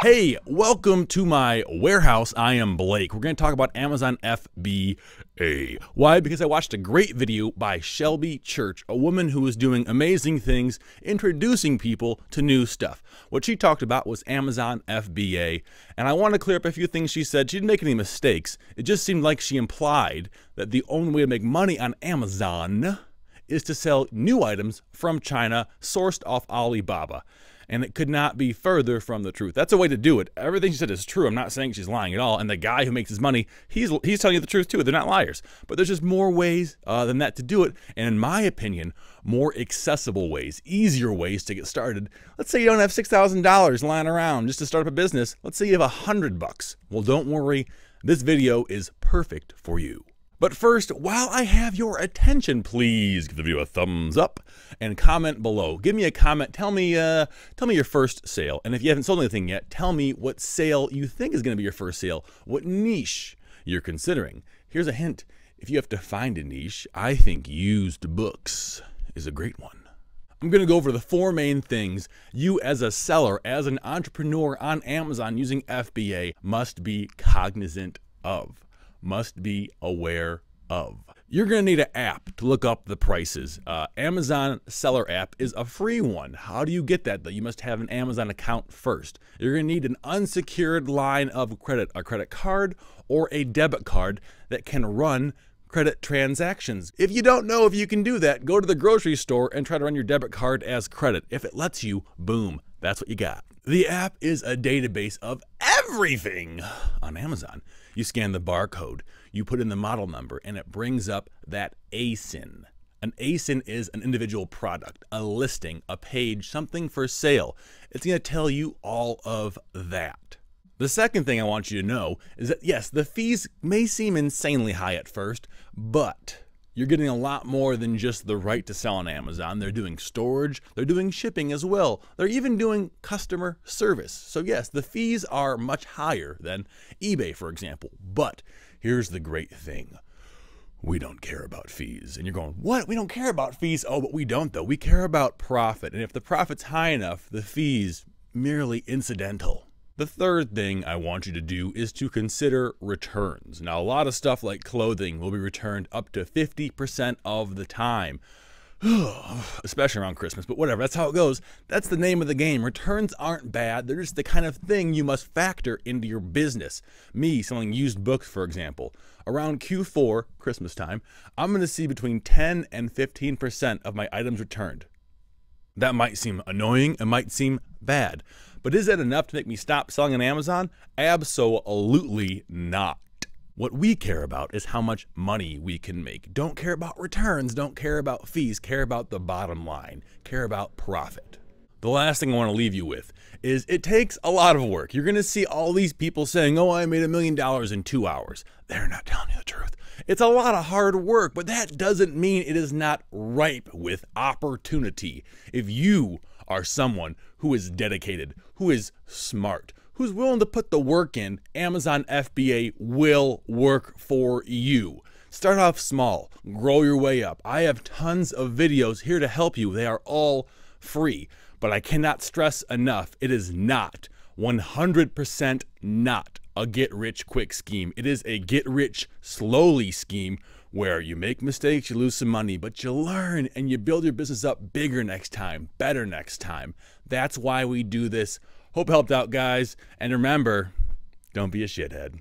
Hey, welcome to my warehouse. I am Blake. We're going to talk about Amazon FBA. Why? Because I watched a great video by Shelby Church, a woman who is doing amazing things, introducing people to new stuff. What she talked about was Amazon FBA, and I want to clear up a few things she said. She didn't make any mistakes. It just seemed like she implied that the only way to make money on Amazon is to sell new items from China sourced off Alibaba and it could not be further from the truth. That's a way to do it. Everything she said is true. I'm not saying she's lying at all. And the guy who makes his money, he's he's telling you the truth too. They're not liars. But there's just more ways uh, than that to do it. And in my opinion, more accessible ways, easier ways to get started. Let's say you don't have six thousand dollars lying around just to start up a business. Let's say you have a hundred bucks. Well, don't worry. This video is perfect for you. But first, while I have your attention, please give the video a thumbs up and comment below. Give me a comment. Tell me, uh, tell me your first sale. And if you haven't sold anything yet, tell me what sale you think is going to be your first sale, what niche you're considering. Here's a hint. If you have to find a niche, I think used books is a great one. I'm going to go over the four main things you as a seller, as an entrepreneur on Amazon using FBA must be cognizant of must be aware of. You're going to need an app to look up the prices. Uh, Amazon Seller app is a free one. How do you get that though? You must have an Amazon account first. You're going to need an unsecured line of credit, a credit card or a debit card that can run credit transactions. If you don't know if you can do that, go to the grocery store and try to run your debit card as credit. If it lets you, boom, that's what you got. The app is a database of everything on Amazon. You scan the barcode, you put in the model number, and it brings up that ASIN. An ASIN is an individual product, a listing, a page, something for sale. It's going to tell you all of that. The second thing I want you to know is that yes, the fees may seem insanely high at first, but you're getting a lot more than just the right to sell on Amazon. They're doing storage, they're doing shipping as well. They're even doing customer service. So, yes, the fees are much higher than eBay, for example. But here's the great thing we don't care about fees. And you're going, what? We don't care about fees? Oh, but we don't, though. We care about profit. And if the profit's high enough, the fees merely incidental. The third thing I want you to do is to consider returns. Now, a lot of stuff like clothing will be returned up to 50% of the time. Especially around Christmas, but whatever, that's how it goes. That's the name of the game. Returns aren't bad, they're just the kind of thing you must factor into your business. Me selling used books, for example, around Q4, Christmas time, I'm going to see between 10 and 15% of my items returned. That might seem annoying, it might seem bad. But is that enough to make me stop selling on Amazon? Absolutely not. What we care about is how much money we can make. Don't care about returns, don't care about fees, care about the bottom line, care about profit. The last thing I want to leave you with is it takes a lot of work. You're going to see all these people saying, Oh, I made a million dollars in two hours. They're not telling you the truth. It's a lot of hard work, but that doesn't mean it is not ripe with opportunity. If you are someone who is dedicated, who is smart, who's willing to put the work in, Amazon FBA will work for you. Start off small, grow your way up. I have tons of videos here to help you. They are all free, but I cannot stress enough it is not 100% not a get rich quick scheme. It is a get rich slowly scheme where you make mistakes, you lose some money, but you learn and you build your business up bigger next time, better next time. That's why we do this. Hope helped out, guys. And remember, don't be a shithead.